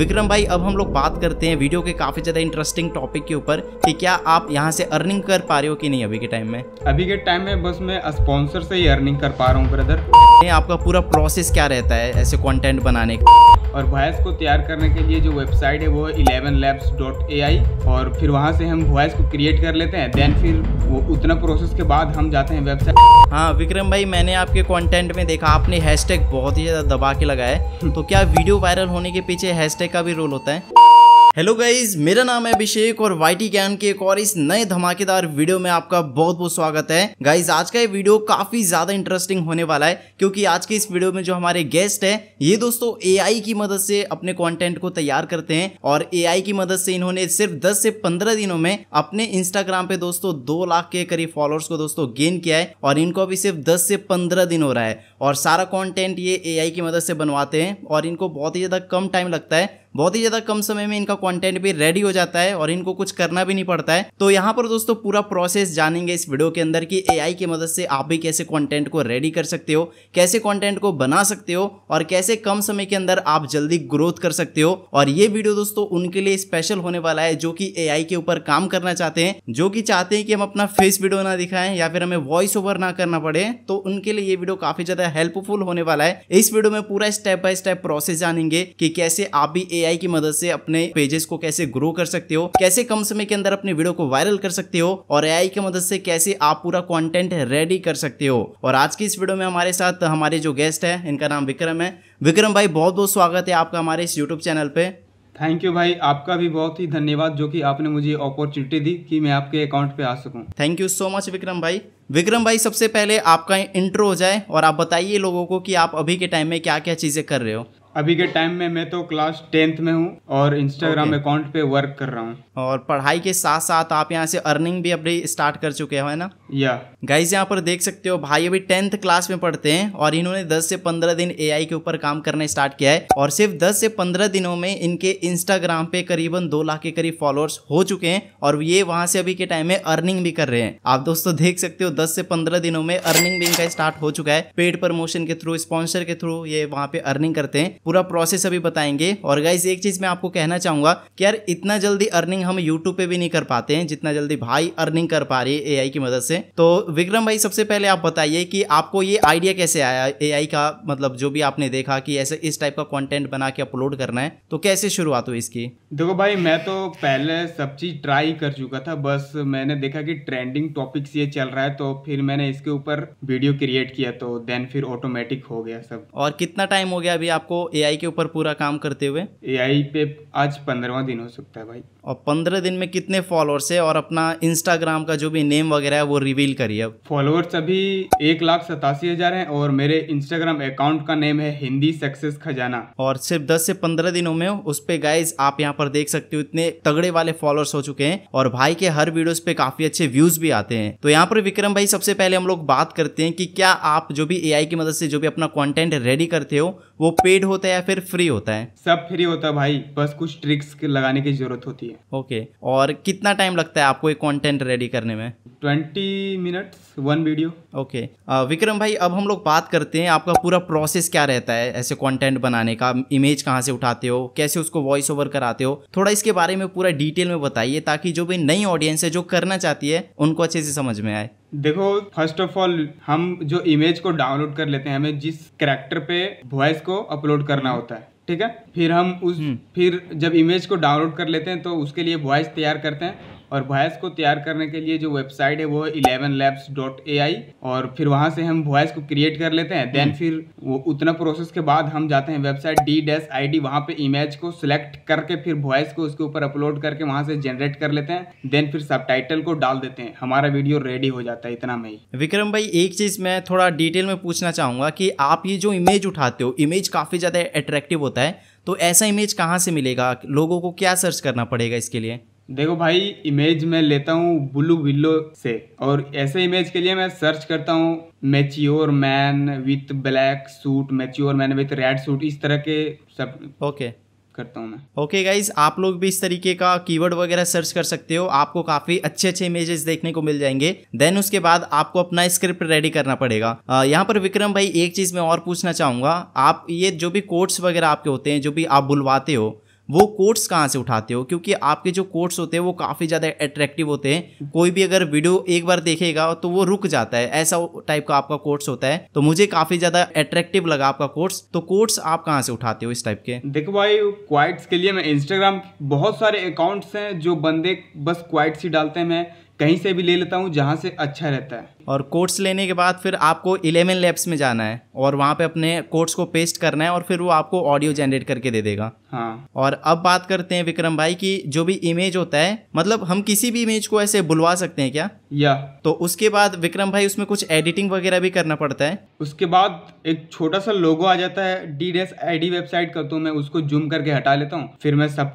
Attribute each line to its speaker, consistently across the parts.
Speaker 1: विक्रम भाई अब हम लोग बात करते हैं वीडियो के काफ़ी ज़्यादा इंटरेस्टिंग टॉपिक के ऊपर कि क्या आप यहाँ से अर्निंग कर पा रहे हो कि नहीं अभी के टाइम में?
Speaker 2: अभी के टाइम में बस मैं स्पॉन्सर से ही अर्निंग कर पा रहा हूँ ब्रदर
Speaker 1: आपका पूरा प्रोसेस क्या रहता है ऐसे कंटेंट बनाने का?
Speaker 2: और वॉइस को तैयार करने के लिए जो वेबसाइट है वो है eleven labs dot A I और फिर वहाँ से हम वॉइस को क्रिएट कर लेते हैं देन फिर वो उतना प्रोसेस के बाद हम जाते हैं वेबसाइट
Speaker 1: हाँ विक्रम भाई मैंने आपके कंटेंट में देखा आपने हैशटैग बहुत ही ज़्यादा दबा के लगाया है। तो क्या वीडियो वायरल होने के पीछे हैशटैग का भी रोल होता है। हेलो गाइज़ मेरा नाम है अभिषेक और वाईटी ज्ञान के एक और इस नए धमाकेदार वीडियो में आपका बहुत बहुत स्वागत है। गाइज़ आज का ये वीडियो काफ़ी ज़्यादा इंटरेस्टिंग होने वाला है, क्योंकि आज के इस वीडियो में जो हमारे गेस्ट है, ये दोस्तों एआई की मदद से अपने कंटेंट को तैयार करते हैं और एआई की मदद से इन्होंने सिर्फ़ दस से पंद्रह दिनों में अपने इंस्टाग्राम पे दोस्तों दो लाख के करीब फॉलोअर्स को दोस्तों गेन किया है और इनको अभी सिर्फ़ दस से पंद्रह दिन हो रहा है और सारा कॉन्टेंट ये ए की मदद से बनवाते हैं और इनको बहुत ही ज़्यादा कम टाइम लगता है। बहुत ही ज़्यादा कम समय में इनका कंटेंट भी रेडी हो जाता है और इनको कुछ करना भी नहीं पड़ता है। तो यहाँ पर दोस्तों पूरा प्रोसेस जानेंगे इस वीडियो के अंदर कि एआई की मदद से आप भी कैसे कंटेंट को रेडी कर सकते हो, कैसे कंटेंट को बना सकते हो और कैसे कम समय के अंदर आप जल्दी ग्रोथ कर सकते हो। और ये वीडियो दोस्तों उनके लिए स्पेशल होने वाला है जो कि ए के ऊपर काम करना चाहते हैं, जो कि चाहते हैं कि हम अपना फेस वीडियो ना दिखाएँ या फिर हमें वॉइस ओवर ना करना पड़े तो उनके लिए ये वीडियो काफ़ी ज़्यादा हेल्पफुल होने वाला है। इस वीडियो में पूरा स्टेप बाय स्टेप प्रोसेस जानेंगे कि कैसे आप भी ए की मदद से अपने पेजेस को कैसे ग्रो कर सकते हो कैसे कम समय के अंदर अपने वीडियो को वायरल कर सकते हो और ए की मदद से कैसे आप पूरा कॉन्टेंट रेडी कर सकते हो। और आज की इस वीडियो में हमारे साथ हमारे जो गेस्ट है इनका नाम विक्रम है। विक्रम भाई बहुत बहुत स्वागत है आपका हमारे इस यूट्यूब चैनल पे।
Speaker 2: थैंक यू भाई आपका भी बहुत ही धन्यवाद जो कि आपने मुझे अपॉर्चुनिटी दी कि मैं आपके अकाउंट पे आ सकूँ।
Speaker 1: Thank you so much Vikram भाई। विक्रम भाई सबसे पहले आपका इंट्रो हो जाए और आप बताइए लोगों को कि आप अभी के टाइम में क्या क्या चीज़ें कर रहे हो।
Speaker 2: अभी के टाइम में मैं तो क्लास टेंथ में हूँ और इंस्टाग्राम अकाउंट पे वर्क कर रहा हूँ।
Speaker 1: और पढ़ाई के साथ साथ आप यहाँ से अर्निंग भी अपनी स्टार्ट कर चुके हो है ना?
Speaker 2: या
Speaker 1: गाइज़ यहाँ पर देख सकते हो भाई अभी टेंथ क्लास में पढ़ते हैं और इन्होंने 10 से 15 दिन एआई के ऊपर काम करना स्टार्ट किया है और सिर्फ़ 10 से 15 दिनों में इनके इंस्टाग्राम पे करीबन दो लाख के करीब फॉलोअर्स हो चुके हैं और ये वहाँ से अभी के टाइम में अर्निंग भी कर रहे हैं। आप दोस्तों देख सकते हो दस से पंद्रह दिनों में अर्निंग भी इनका स्टार्ट हो चुका है। पेड प्रमोशन के थ्रू स्पॉन्सर के थ्रू ये वहाँ पे अर्निंग करते हैं। पूरा प्रोसेस अभी बताएँगे। और गाइज़ एक चीज़ मैं आपको कहना चाहूँगा कि यार इतना जल्दी अर्निंग हम यूट्यूब पे भी नहीं कर पाते हैं जितना जल्दी भाई अर्निंग कर पा रही है ए की मदद से। तो विक्रम भाई सबसे पहले आप बताइए कि आपको ये आइडिया कैसे आया AI का? मतलब जो भी आपने देखा कि ऐसे इस टाइप का कंटेंट बना के अपलोड करना है तो कैसे शुरुआत हुई इसकी?
Speaker 2: देखो भाई मैं तो पहले सब चीज़ ट्राई कर चुका था बस मैंने देखा कि ट्रेंडिंग टॉपिक्स ये चल रहा है तो फिर मैंने इसके ऊपर वीडियो क्रिएट किया तो देन फिर ऑटोमेटिक हो गया सब।
Speaker 1: और कितना टाइम हो गया अभी आपको ए के ऊपर पूरा काम करते हुए?
Speaker 2: ए पे आज पंद्रहवा दिन हो सकता है भाई।
Speaker 1: और पंद्रह दिन में कितने फॉलोअर्स है और अपना इंस्टाग्राम का जो भी नेम वगैरह है वो रिवील करिए अब।
Speaker 2: फॉलोअर्स अभी एक लाख सतासी हज़ार है और मेरे इंस्टाग्राम अकाउंट का नेम है हिंदी सक्सेस खजाना।
Speaker 1: और सिर्फ़ दस से पंद्रह दिनों में उस पे गाइज़ आप यहाँ पर देख सकते हो इतने तगड़े वाले फॉलोअर्स हो चुके हैं और भाई के हर वीडियोस पे काफ़ी अच्छे व्यूज़ भी आते हैं। तो यहाँ पर विक्रम भाई सबसे पहले हम लोग बात करते हैं कि क्या आप जो भी एआई की मदद से जो भी अपना कॉन्टेंट रेडी करते हो वो पेड होता है या फिर फ्री होता है?
Speaker 2: सब फ्री होता है भाई बस कुछ ट्रिक्स लगाने की ज़रूरत होती है।
Speaker 1: Okay okay. और कितना टाइम लगता है आपको एक कंटेंट रेडी करने में?
Speaker 2: Twenty minutes one video
Speaker 1: okay Vikram भाई अब हम लोग बात करते हैं आपका पूरा प्रोसेस क्या रहता है ऐसे कंटेंट बनाने का? इमेज कहाँ से उठाते हो? कैसे उसको वॉइस ओवर कराते हो? थोड़ा इसके बारे में पूरा डिटेल में बताइए ताकि जो भी नई ऑडियंस है जो करना चाहती है उनको अच्छे से समझ में आए।
Speaker 2: देखो फ़र्स्ट ऑफ़ ऑल हम जो इमेज को डाउनलोड कर लेते हैं हमें जिस करेक्टर पे वॉइस को अपलोड करना होता है ठीक है फिर हम उस हम्म। फिर जब इमेज को डाउनलोड कर लेते हैं तो उसके लिए वॉइस तैयार करते हैं और वॉयस को तैयार करने के लिए जो वेबसाइट है वो eleven labs dot A I और फिर वहाँ से हम वॉयस को क्रिएट कर लेते हैं। Then hmm. फिर वो उतना प्रोसेस के बाद हम जाते हैं website D dash I D वहाँ पे इमेज को सिलेक्ट करके फिर वॉइस को उसके ऊपर अपलोड करके वहाँ से जनरेट कर लेते हैं। देन फिर सबको डाल देते हैं। हमारा वीडियो रेडी हो जाता है इतना में ही।
Speaker 1: विक्रम भाई एक चीज़ मैं थोड़ा डिटेल में पूछना चाहूँगा कि आप ये जो इमेज उठाते हो इमेज काफ़ी ज़्यादा अट्रैक्टिव होता है तो ऐसा इमेज कहाँ से मिलेगा? लोगों को क्या सर्च करना पड़ेगा इसके लिए?
Speaker 2: देखो भाई इमेज मैं लेता हूँ ब्लू विल्लो से। और ऐसे इमेज के लिए मैं सर्च करता हूँ mature man with black suit mature man with red suit इस तरह के सब
Speaker 1: ओके okay.
Speaker 2: करता हूँ मैं।
Speaker 1: ओके okay गाइज़ आप लोग भी इस तरीके का कीवर्ड वगैरह सर्च कर सकते हो। आपको काफ़ी अच्छे अच्छे इमेजेस देखने को मिल जाएँगे। देन उसके बाद आपको अपना स्क्रिप्ट रेडी करना पड़ेगा। यहाँ पर विक्रम भाई एक चीज़ मैं और पूछना चाहूँगा। आप ये जो भी कोर्ट्स वगैरह आपके होते हैं जो भी आप बुलवाते हो वो कोर्ट्स कहाँ से उठाते हो? क्योंकि आपके जो कोर्ट्स होते हैं, वो काफ़ी ज़्यादा अट्रैक्टिव होते हैं। कोई भी अगर वीडियो एक बार देखेगा तो वो रुक जाता है। ऐसा टाइप का आपका कोर्स होता है। तो मुझे काफ़ी ज़्यादा अट्रैक्टिव लगा आपका कोर्स तो कोर्ट्स आप कहाँ से उठाते हो इस टाइप के?
Speaker 2: देखो भाई क्वाइट्स के लिए मैं इंस्टाग्राम बहुत सारे अकाउंट्स हैं जो बंदे बस क्वाइट्स ही डालते हैं। मैं कहीं से भी ले लेता हूँ जहाँ से अच्छा रहता है।
Speaker 1: और कोट्स लेने के बाद फिर आपको इलेवन लैब्स में जाना है और वहाँ पे अपने कोट्स को पेस्ट करना है और फिर वो आपको ऑडियो जनरेट करके दे देगा।
Speaker 2: हाँ।
Speaker 1: और अब बात करते हैं विक्रम भाई की जो भी इमेज होता है मतलब हम किसी भी इमेज को ऐसे बुलवा सकते हैं क्या?
Speaker 2: या।
Speaker 1: तो उसके बाद विक्रम भाई उसमें कुछ एडिटिंग वगैरह भी करना पड़ता है।
Speaker 2: उसके बाद एक छोटा सा लोगो आ जाता है डी डेस वेबसाइट का तो मैं उसको जूम करके हटा लेता हूँ। फिर मैं सब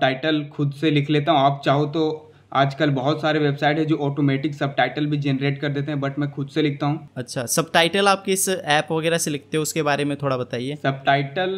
Speaker 2: खुद से लिख लेता हूँ आप चाहो तो आजकल बहुत सारे वेबसाइट है जो ऑटोमेटिक सब भी जनरेट कर देते हैं बट मैं खुद से लिखता हूँ।
Speaker 1: अच्छा सब आप किस ऐप वगैरह से लिखते हो उसके बारे में थोड़ा बताइए।
Speaker 2: सब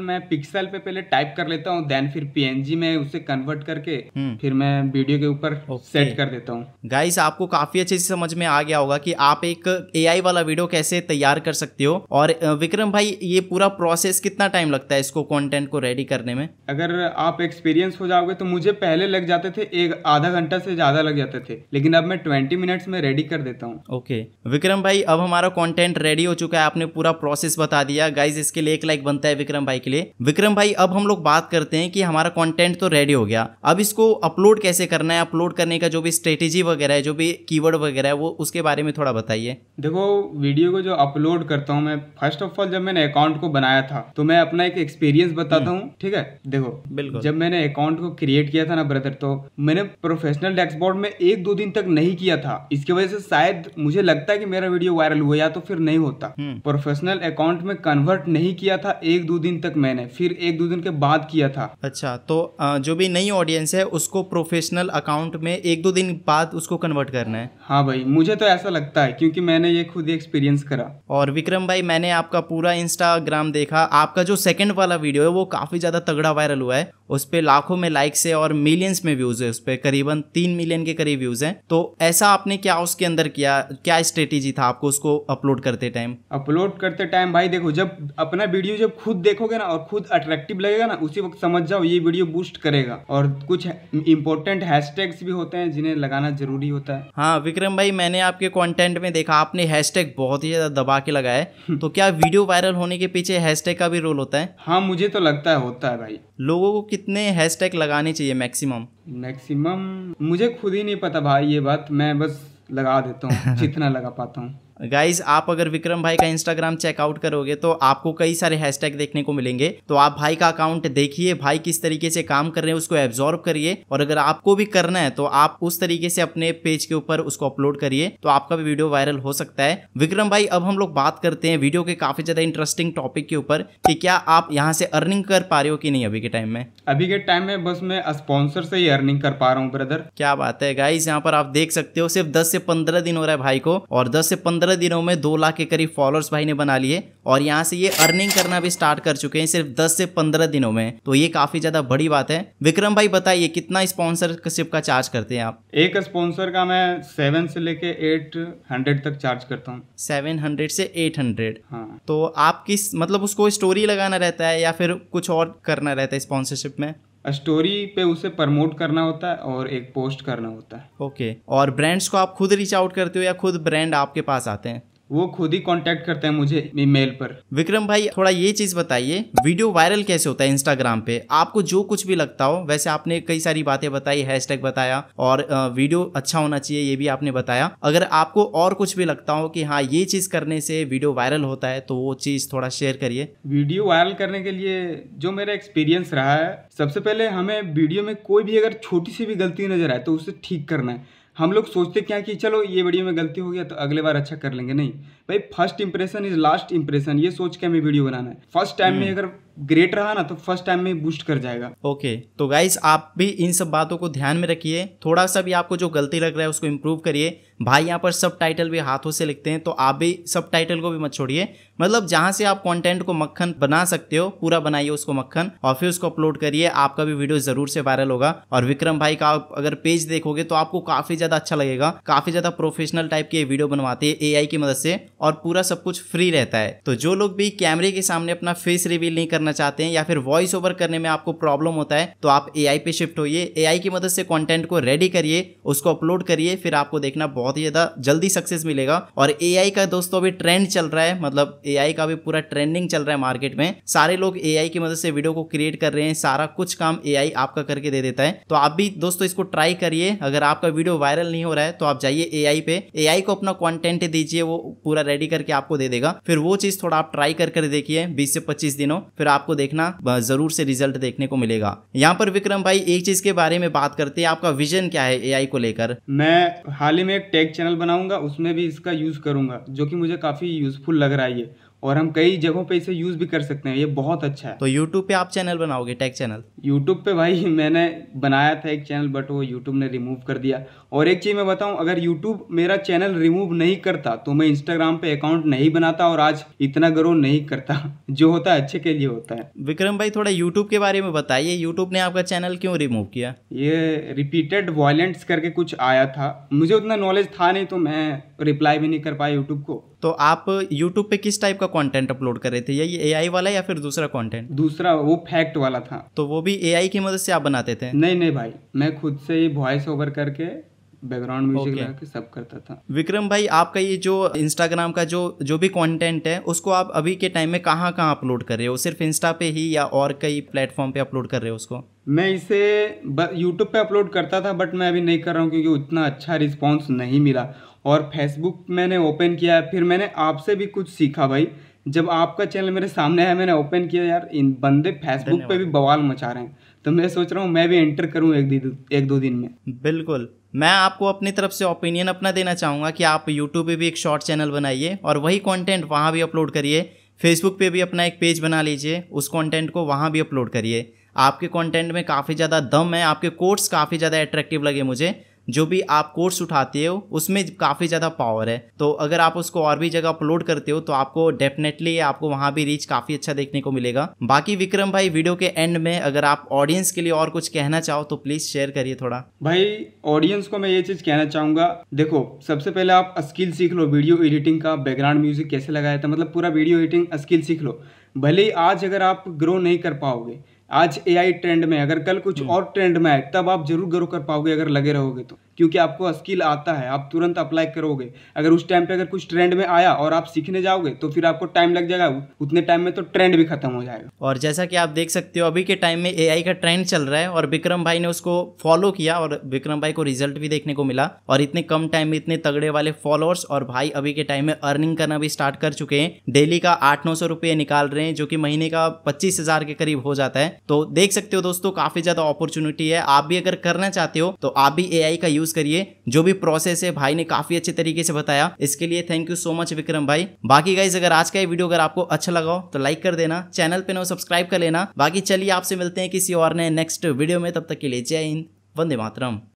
Speaker 2: मैं पिक्सल पे पहले टाइप कर लेता हूँ देन फिर पीएनजी में उसे कन्वर्ट करके हम्म। फिर मैं वीडियो के ऊपर सेट कर देता हूँ।
Speaker 1: गाइस आपको काफ़ी अच्छे से समझ में आ गया होगा कि आप एक एआई वाला वीडियो कैसे तैयार कर सकते हो। और विक्रम भाई ये पूरा प्रोसेस कितना टाइम लगता है इसको कंटेंट को रेडी करने में?
Speaker 2: अगर आप एक्सपीरियंस हो जाओगे तो मुझे पहले लग जाते थे एक आधा घंटा से ज़्यादा लग जाते थे। लेकिन अब मैं ट्वेंटी मिनट्स में रेडी कर देता हूँ।
Speaker 1: ओके। विक्रम भाई अब हमारा कंटेंट रेडी हो चुका है। आपने पूरा प्रोसेस बता दिया। गाइज़ इसके लिए एक लाइक बनता है विक्रम भाई के लिए। विक्रम भाई अब हम लोग बात करते हैं कि हमारा कंटेंट तो रेडी हो गया। अब इसको अपलोड कैसे करना है? अपलोड करने का जो भी स्ट्रेटेजी वगैरह है जो भी कीवर्ड वगैरह है वो उसके बारे में थोड़ा बताइए।
Speaker 2: देखो वीडियो को जो अपलोड करता हूँ मैं फ़र्स्ट ऑफ़ ऑल जब मैंने अकाउंट को बनाया था तो मैं अपना एक एक्सपीरियंस बताता हूँ ठीक है? देखो बिल्कुल। जब मैंने अकाउंट को क्रिएट किया था ना ब्रदर तो मैंने प्रोफेशनल डैशबोर्ड में एक दो दिन तक नहीं किया था। इसकी वजह से शायद मुझे लगता है कि मेरा वीडियो वायरल हुआ या तो फिर नहीं होता। Professional hmm. अकाउंट में कन्वर्ट नहीं किया था एक दो दिन तक मैंने फिर एक दो दिन के बाद किया था।
Speaker 1: अच्छा तो जो भी नई ऑडियंस है उसको प्रोफेशनल अकाउंट में एक दो दिन बाद उसको कन्वर्ट करना है।
Speaker 2: हाँ भाई मुझे तो ऐसा लगता है क्योंकि मैंने ये खुद एक्सपीरियंस करा।
Speaker 1: और विक्रम भाई मैंने आपका पूरा इंस्टाग्राम देखा। आपका जो सेकंड वाला वीडियो है वो काफ़ी ज़्यादा तगड़ा वायरल हुआ है। उस पर लाखों में लाइक्स है और मिलियंस में व्यूज़ है उस पर करीबन तीन मिलियन के करीब व्यूज़ हैं। तो ऐसा आपने क्या उसके अंदर किया क्या स्ट्रेटेजी था आपको उसको अपलोड करते टाइम
Speaker 2: अपलोड करते टाइम भाई देखो जब अपना वीडियो जब खुद देखोगे ना और खुद अट्रैक्टिव लगेगा ना उसी वक्त समझ जाओ ये वीडियो बूस्ट करेगा। और कुछ इंपॉर्टेंट हैशटैग्स भी होते हैं जिन्हें लगाना ज़रूरी होता है।
Speaker 1: हाँ विक्रम भाई मैंने आपके कॉन्टेंट में देखा आपने हैशटैग बहुत ही ज़्यादा दबा के लगाया तो क्या वीडियो वायरल होने के पीछे हैशटैग का भी रोल होता है?
Speaker 2: हाँ मुझे तो लगता है होता है भाई।
Speaker 1: लोगों को कितने हैशटैग लगाने चाहिए मैक्सिमम
Speaker 2: मैक्सिमम मुझे खुद ही नहीं पता भाई ये बात मैं बस लगा देता हूँ जितना लगा पाता हूँ।
Speaker 1: गाइज़ आप अगर विक्रम भाई का इंस्टाग्राम चेकआउट करोगे तो आपको कई सारे हैशटैग देखने को मिलेंगे। तो आप भाई का अकाउंट देखिए भाई किस तरीके से काम कर रहे हैं उसको एब्जॉर्व करिए। और अगर आपको भी करना है तो आप उस तरीके से अपने पेज के ऊपर उसको अपलोड करिए तो आपका भी वीडियो वायरल हो सकता है। विक्रम भाई अब हम लोग बात करते हैं वीडियो के काफ़ी ज़्यादा इंटरेस्टिंग टॉपिक के ऊपर कि क्या आप यहाँ से अर्निंग कर पा रहे हो कि नहीं अभी के टाइम में?
Speaker 2: अभी के टाइम में बस मैं स्पॉन्सर से ही अर्निंग कर पा रहा हूँ ब्रदर
Speaker 1: क्या बात है गाइज़ यहाँ पर आप देख सकते हो सिर्फ़ दस से पंद्रह दिन हो रहा है भाई को और दस से पंद्रह दिनों में दो लाख के करीब फॉलोअर्स भाई ने बना लिए और यहाँ से ये अर्निंग करना भी स्टार्ट कर चुके हैं सिर्फ़ 10 से 15 दिनों में। तो ये काफ़ी ज़्यादा बड़ी बात है। विक्रम भाई बताइए कितना स्पॉन्सरशिप का चार्ज करते हैं आप?
Speaker 2: एक स्पॉन्सर का मैं सेवन से लेके एट हंड्रेड तक चार्ज करता हूँ।
Speaker 1: सेवन हंड्रेड से एट हंड्रेड। हाँ। तो आप किस मतलब उसको स्टोरी लगाना रहता है या फिर कुछ और करना रहता है स्पॉन्सरशिप में?
Speaker 2: स्टोरी पे उसे प्रमोट करना होता है और एक पोस्ट करना होता है
Speaker 1: ओके okay. और ब्रांड्स को आप खुद रीच आउट करते हो या खुद ब्रांड आपके पास आते हैं
Speaker 2: वो खुद ही कांटेक्ट करते हैं मुझे ईमेल पर।
Speaker 1: विक्रम भाई थोड़ा ये चीज़ बताइए वीडियो वायरल कैसे होता है इंस्टाग्राम पे? आपको जो कुछ भी लगता हो वैसे आपने कई सारी बातें बताई हैशटैग बताया और वीडियो अच्छा होना चाहिए ये भी आपने बताया। अगर आपको और कुछ भी लगता हो कि हाँ ये चीज़ करने से वीडियो वायरल होता है तो वो चीज़ थोड़ा शेयर करिए।
Speaker 2: वीडियो वायरल करने के लिए जो मेरा एक्सपीरियंस रहा है सबसे पहले हमें वीडियो में कोई भी अगर छोटी सी भी गलती नज़र आए तो उसे ठीक करना है। हम लोग सोचते क्या कि चलो ये वीडियो में गलती हो गया तो अगले बार अच्छा कर लेंगे, नहीं। भाई first impression is last impression ये सोच के हमें वीडियो बनाना है। फ़र्स्ट टाइम में हम्म। अगर ग्रेट रहा ना तो फ़र्स्ट टाइम में बूस्ट कर जाएगा।
Speaker 1: ओके okay, तो गाइस आप भी इन सब बातों को ध्यान में रखिए। थोड़ा सा भी आपको जो गलती लग रहा है उसको इम्प्रूव करिए। भाई यहाँ पर सब टाइटल भी हाथों से लिखते हैं तो आप भी सब टाइटल को भी मत छोड़िए। मतलब जहाँ से आप कंटेंट को मक्खन बना सकते हो पूरा बनाइए उसको मक्खन और फिर उसको अपलोड करिए। आपका भी वीडियो ज़रूर से वायरल होगा। और विक्रम भाई का अगर पेज देखोगे तो आपको काफ़ी ज़्यादा अच्छा लगेगा। काफ़ी ज़्यादा प्रोफेशनल टाइप के वीडियो बनवाते हैं ए की मदद से। और पूरा सब कुछ फ्री रहता है। तो जो लोग भी कैमरे के सामने अपना फेस रिवील नहीं करना चाहते हैं या फिर वॉइस ओवर करने में आपको प्रॉब्लम होता है तो आप एआई पे शिफ्ट होइए। एआई की मदद से कॉन्टेंट को रेडी करिए, उसको अपलोड करिए, फिर आपको देखना बहुत ही ज़्यादा जल्दी सक्सेस मिलेगा। और एआई का दोस्तों अभी ट्रेंड चल रहा है मतलब एआई का भी पूरा ट्रेंडिंग चल रहा है मार्केट में। सारे लोग एआई की मदद से वीडियो को क्रिएट कर रहे हैं, सारा कुछ काम एआई आपका करके दे देता है। तो आप भी दोस्तों इसको ट्राई करिए। अगर आपका वीडियो वायरल नहीं हो रहा है तो आप जाइए एआई पे। एआई को अपना कॉन्टेंट दीजिए, वो पूरा रेडी करके आपको दे देगा। फिर वो चीज़ थोड़ा आप ट्राई कर कर देखिए, बीस से पच्चीस दिनों, फिर आपको देखना ज़रूर से रिज़ल्ट देखने को मिलेगा। यहाँ पर विक्रम भाई, एक चीज़ के बारे में बात करते हैं, आपका विजन क्या है एआई को लेकर?
Speaker 2: मैं हाल ही में एक टेक चैनल बनाऊँगा, उसमें भी इसका यूज़ करूँगा, जो कि मुझे काफ़ी यूजफुल लग रहा है और हम कई जगहों पे इसे यूज़ भी कर सकते हैं। ये बहुत अच्छा है।
Speaker 1: तो यूट्यूब पे आप चैनल बनाओगे टेक चैनल
Speaker 2: यूट्यूब पे भाई मैंने बनाया था एक चैनल बट वो यूट्यूब ने रिमूव कर दिया। और एक चीज़ मैं बताऊँ अगर यूट्यूब मेरा चैनल रिमूव नहीं करता तो मैं इंस्टाग्राम पे अकाउंट नहीं बनाता और आज इतना ग्रो नहीं करता जो होता है अच्छे के लिए होता है।
Speaker 1: विक्रम भाई थोड़ा यूट्यूब के बारे में बताइए। यूट्यूब ने आपका चैनल क्यों रिमूव किया?
Speaker 2: ये रिपीटेड वायलेंट्स करके कुछ आया था। मुझे उतना नॉलेज था नहीं तो मैं रिप्लाई भी नहीं कर पाया यूट्यूब को।
Speaker 1: तो आप यूट्यूब पे किस टाइप का कंटेंट अपलोड कर रहे थे? यही एआई वाला या फिर दूसरा कंटेंट
Speaker 2: दूसरा वो फैक्ट वाला था।
Speaker 1: तो वो भी एआई की मदद से आप बनाते थे?
Speaker 2: नहीं नहीं भाई मैं खुद से ही वॉइस ओवर करके बैकग्राउंड म्यूज़िक okay. लगा के सब करता था।
Speaker 1: विक्रम भाई आपका ये जो इंस्टाग्राम का जो जो भी कंटेंट है उसको आप अभी के टाइम में कहाँ कहाँ अपलोड कर रहे हो? सिर्फ़ इंस्टा पे ही या और कई प्लेटफॉर्म पे अपलोड कर रहे हो उसको?
Speaker 2: मैं इसे यूट्यूब पे अपलोड करता था बट मैं अभी नहीं कर रहा हूँ क्योंकि उतना अच्छा रिस्पॉन्स नहीं मिला। और फेसबुक मैंने ओपन किया फिर मैंने आपसे भी कुछ सीखा भाई। जब आपका चैनल मेरे सामने है मैंने ओपन किया यार। इन बंदे फेसबुक पे भी बवाल मचा रहे हैं। तो मैं सोच रहा हूँ मैं भी एंटर करूँ एक, दिन एक दो दिन में।
Speaker 1: बिल्कुल। मैं आपको अपनी तरफ़ से ओपिनियन अपना देना चाहूँगा कि आप यूट्यूब पे भी एक शॉर्ट चैनल बनाइए और वही कंटेंट वहाँ भी अपलोड करिए। फेसबुक पे भी अपना एक पेज बना लीजिए। उस कंटेंट को वहाँ भी अपलोड करिए। आपके कंटेंट में काफ़ी ज़्यादा दम है आपके कोर्स काफ़ी ज़्यादा अट्रैक्टिव लगे मुझे। जो भी आप कोर्स उठाते हो, उसमें काफ़ी ज़्यादा पावर है। तो अगर आप उसको और भी जगह अपलोड करते हो तो आपको डेफिनेटली आपको वहाँ भी रीच काफ़ी अच्छा देखने को मिलेगा। बाकी विक्रम भाई वीडियो के एंड में अगर आप ऑडियंस के लिए और कुछ कहना चाहो तो प्लीज़ शेयर करिए थोड़ा।
Speaker 2: भाई ऑडियंस को मैं ये चीज़ कहना चाहूँगा, देखो, सबसे पहले आप स्किल सीख लो वीडियो एडिटिंग का बैकग्राउंड म्यूज़िक कैसे लगाया था मतलब पूरा वीडियो एडिटिंग स्किल सीख लो। भले आज अगर आप ग्रो नहीं कर पाओगे आज एआई ट्रेंड में अगर कल कुछ हम्म। और ट्रेंड में आए तब आप ज़रूर ग्रो कर पाओगे अगर लगे रहोगे तो क्योंकि आपको स्किल आता है, आप तुरंत अप्लाई करोगे। अगर उस टाइम पे अगर कुछ ट्रेंड में आया और आप सीखने जाओगे तो फिर आपको टाइम लग जाएगा, उतने टाइम में तो ट्रेंड भी खत्म हो जाएगा।
Speaker 1: और जैसा कि आप देख सकते हो, अभी के टाइम में एआई का ट्रेंड चल रहा है और विक्रम भाई ने उसको फॉलो किया और विक्रम भाई को रिज़ल्ट भी देखने को मिला। और इतने कम टाइम में, इतने तगड़े वाले फॉलोअर्स और भाई अभी के टाइम में अर्निंग करना भी स्टार्ट कर चुके हैं। डेली का आठ नौ सौ रुपये निकाल रहे हैं, जो कि महीने का पच्चीस हज़ार के करीब हो जाता है। तो देख सकते हो दोस्तों, काफ़ी ज़्यादा अपॉर्चुनिटी है। आप भी अगर करना चाहते हो तो आप भी एआई का यूज़ करिए। जो भी प्रोसेस है, भाई ने काफ़ी अच्छे तरीके से बताया। इसके लिए thank you so much Vikram भाई। बाकी गाइज़ अगर आज का ये वीडियो अगर आपको अच्छा लगा हो तो लाइक कर देना। चैनल पे नो सब्सक्राइब कर लेना। बाकी चलिए आपसे मिलते हैं किसी और नए नेक्स्ट वीडियो में। तब तक के लिए जय हिंद, वंदे मातरम।